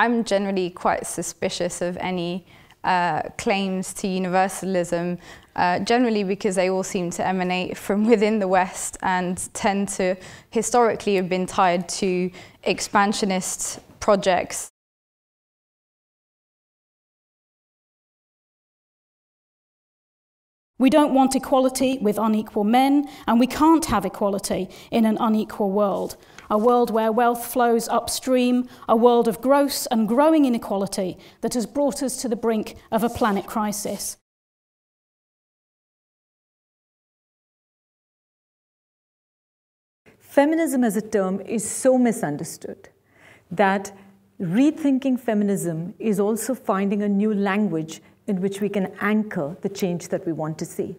I'm generally quite suspicious of any uh, claims to universalism, uh, generally because they all seem to emanate from within the West and tend to historically have been tied to expansionist projects. We don't want equality with unequal men, and we can't have equality in an unequal world. A world where wealth flows upstream, a world of gross and growing inequality that has brought us to the brink of a planet crisis. Feminism as a term is so misunderstood that rethinking feminism is also finding a new language in which we can anchor the change that we want to see.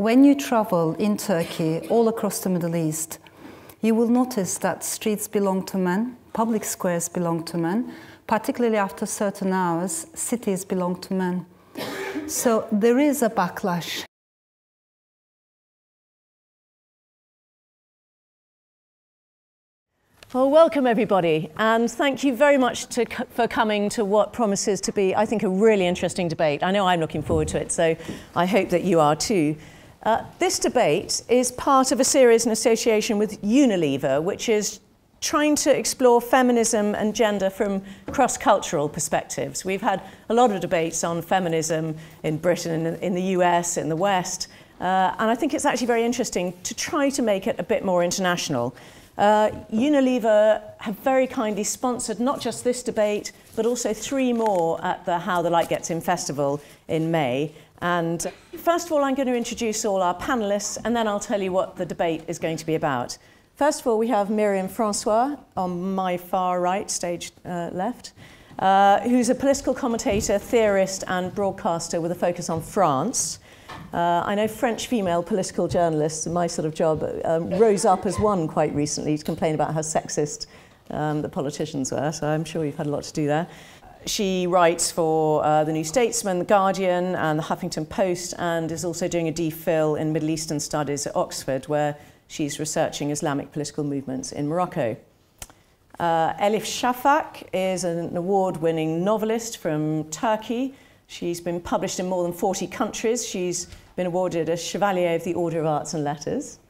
When you travel in Turkey, all across the Middle East, you will notice that streets belong to men, public squares belong to men, particularly after certain hours, cities belong to men. So there is a backlash Well, welcome everybody, and thank you very much to, for coming to what promises to be, I think, a really interesting debate. I know I'm looking forward to it, so I hope that you are too. Uh, this debate is part of a series in association with Unilever, which is trying to explore feminism and gender from cross-cultural perspectives. We've had a lot of debates on feminism in Britain, in, in the US, in the West, uh, and I think it's actually very interesting to try to make it a bit more international. Uh, Unilever have very kindly sponsored not just this debate, but also three more at the How the Light Gets In festival in May. And first of all, I'm going to introduce all our panelists, and then I'll tell you what the debate is going to be about. First of all, we have Myriam Francois on my far right, stage uh, left, uh, who's a political commentator, theorist, and broadcaster with a focus on France. Uh, I know French female political journalists, my sort of job, um, rose up as one quite recently to complain about how sexist um, the politicians were, so I'm sure you've had a lot to do there. She writes for uh, The New Statesman, The Guardian, and The Huffington Post, and is also doing a DPhil in Middle Eastern Studies at Oxford, where she's researching Islamic political movements in Morocco. Uh, Elif Shafak is an award-winning novelist from Turkey, She's been published in more than 40 countries. She's been awarded a Chevalier of the Order of Arts and Letters.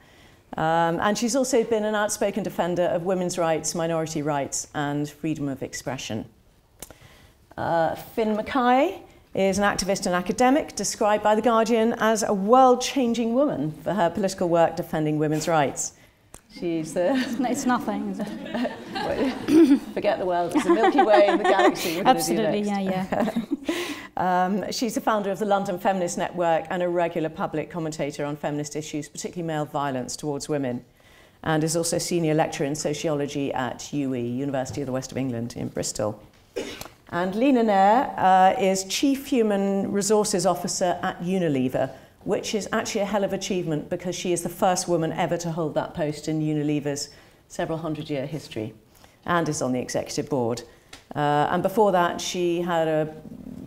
Um, and she's also been an outspoken defender of women's rights, minority rights, and freedom of expression. Uh, Finn Mackay is an activist and academic described by The Guardian as a world-changing woman for her political work defending women's rights. She's the... It's nothing, is it? Forget the world. It's the Milky Way, the galaxy. Absolutely, yeah, yeah. um, she's the founder of the London Feminist Network and a regular public commentator on feminist issues, particularly male violence towards women, and is also senior lecturer in sociology at UE, University of the West of England in Bristol. And Leena Nair uh, is Chief Human Resources Officer at Unilever, which is actually a hell of achievement because she is the first woman ever to hold that post in Unilever's several hundred year history and is on the executive board. Uh, and before that, she had a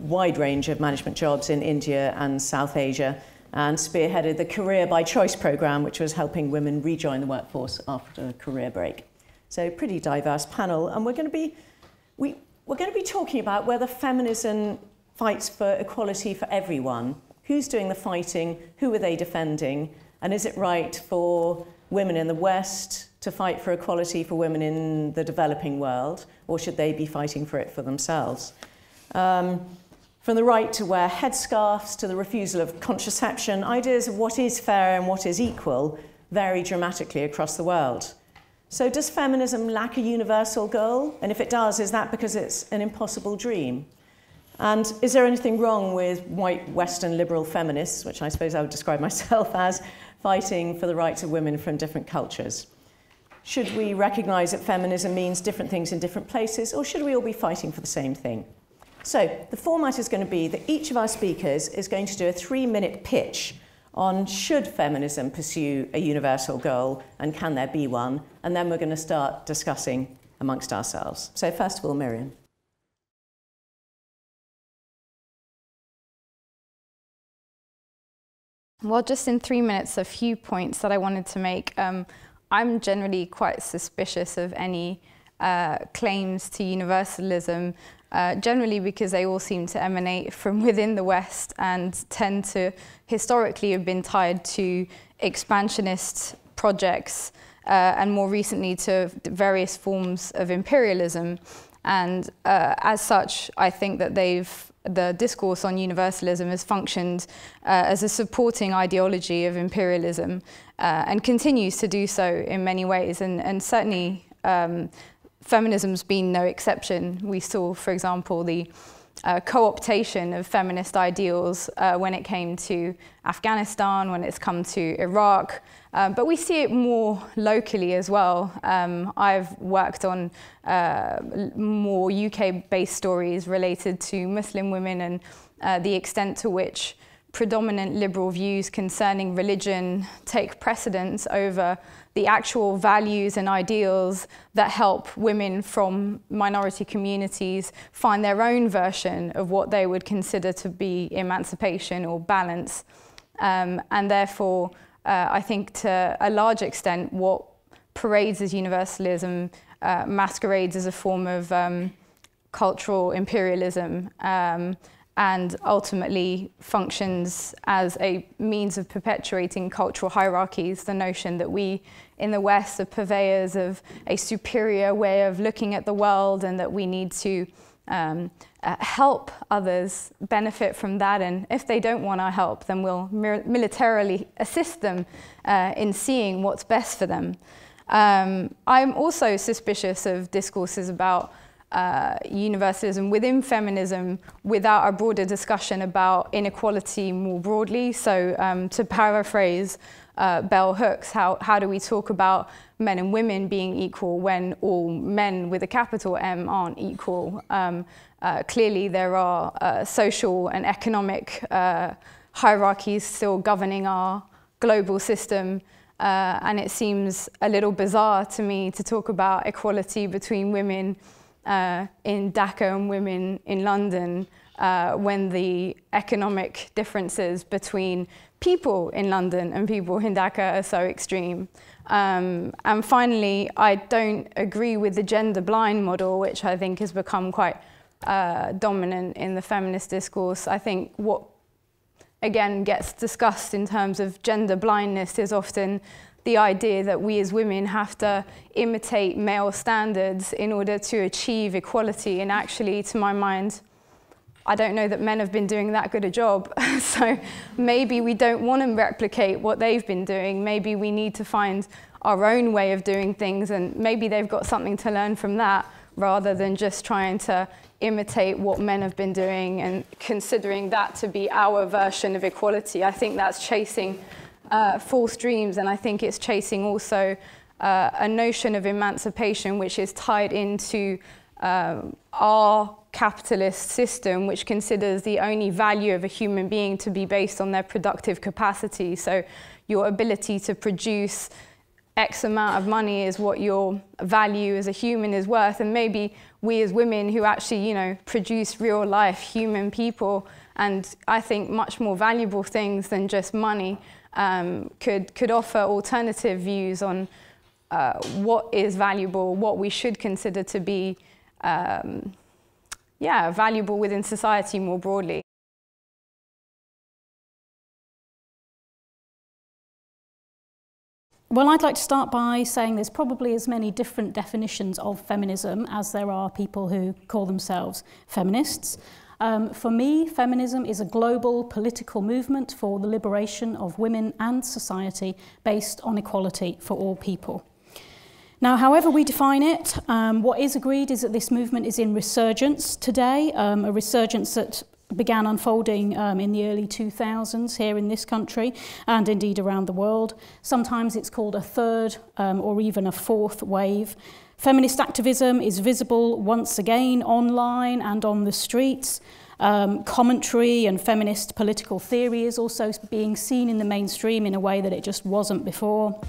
wide range of management jobs in India and South Asia and spearheaded the Career by Choice program, which was helping women rejoin the workforce after a career break. So pretty diverse panel. And we're going to be, we, we're going to be talking about whether feminism fights for equality for everyone Who's doing the fighting? Who are they defending? And is it right for women in the West to fight for equality for women in the developing world, or should they be fighting for it for themselves? Um, from the right to wear headscarves to the refusal of contraception, ideas of what is fair and what is equal vary dramatically across the world. So does feminism lack a universal goal? And if it does, is that because it's an impossible dream? And is there anything wrong with white Western liberal feminists, which I suppose I would describe myself as, fighting for the rights of women from different cultures? Should we recognise that feminism means different things in different places, or should we all be fighting for the same thing? So the format is going to be that each of our speakers is going to do a three-minute pitch on should feminism pursue a universal goal, and can there be one? And then we're going to start discussing amongst ourselves. So first of all, Myriam. Well, just in three minutes, a few points that I wanted to make. Um, I'm generally quite suspicious of any uh, claims to universalism, uh, generally because they all seem to emanate from within the West and tend to historically have been tied to expansionist projects uh, and more recently to various forms of imperialism. And uh, as such, I think that they've the discourse on universalism has functioned uh, as a supporting ideology of imperialism uh, and continues to do so in many ways. And, and certainly, um, feminism's been no exception. We saw, for example, the uh, co-optation of feminist ideals uh, when it came to Afghanistan, when it's come to Iraq, um, but we see it more locally as well. Um, I've worked on uh, more UK-based stories related to Muslim women and uh, the extent to which predominant liberal views concerning religion take precedence over the actual values and ideals that help women from minority communities find their own version of what they would consider to be emancipation or balance. Um, and therefore, uh, I think to a large extent, what parades as universalism uh, masquerades as a form of um, cultural imperialism um, and ultimately functions as a means of perpetuating cultural hierarchies, the notion that we in the West are purveyors of a superior way of looking at the world and that we need to um, uh, help others benefit from that. And if they don't want our help, then we'll militarily assist them uh, in seeing what's best for them. Um, I'm also suspicious of discourses about uh, universalism within feminism without a broader discussion about inequality more broadly. So um, to paraphrase uh, Bell Hooks, how, how do we talk about men and women being equal when all men with a capital M aren't equal? Um, uh, clearly there are uh, social and economic uh, hierarchies still governing our global system uh, and it seems a little bizarre to me to talk about equality between women uh, in Dhaka and women in London uh, when the economic differences between people in London and people in Dhaka are so extreme. Um, and finally, I don't agree with the gender blind model, which I think has become quite uh, dominant in the feminist discourse. I think what, again, gets discussed in terms of gender blindness is often the idea that we as women have to imitate male standards in order to achieve equality. And actually, to my mind, I don't know that men have been doing that good a job. so maybe we don't want to replicate what they've been doing. Maybe we need to find our own way of doing things, and maybe they've got something to learn from that rather than just trying to imitate what men have been doing and considering that to be our version of equality. I think that's chasing uh, false dreams, and I think it's chasing also uh, a notion of emancipation which is tied into um, our capitalist system, which considers the only value of a human being to be based on their productive capacity. So your ability to produce X amount of money is what your value as a human is worth. And maybe we as women who actually, you know, produce real life human people and I think much more valuable things than just money um, could, could offer alternative views on uh, what is valuable, what we should consider to be um, yeah, valuable within society more broadly. Well, I'd like to start by saying there's probably as many different definitions of feminism as there are people who call themselves feminists. Um, for me, feminism is a global political movement for the liberation of women and society based on equality for all people. Now, however we define it, um, what is agreed is that this movement is in resurgence today, um, a resurgence that began unfolding um, in the early 2000s here in this country and indeed around the world. Sometimes it's called a third um, or even a fourth wave. Feminist activism is visible once again online and on the streets. Um, commentary and feminist political theory is also being seen in the mainstream in a way that it just wasn't before.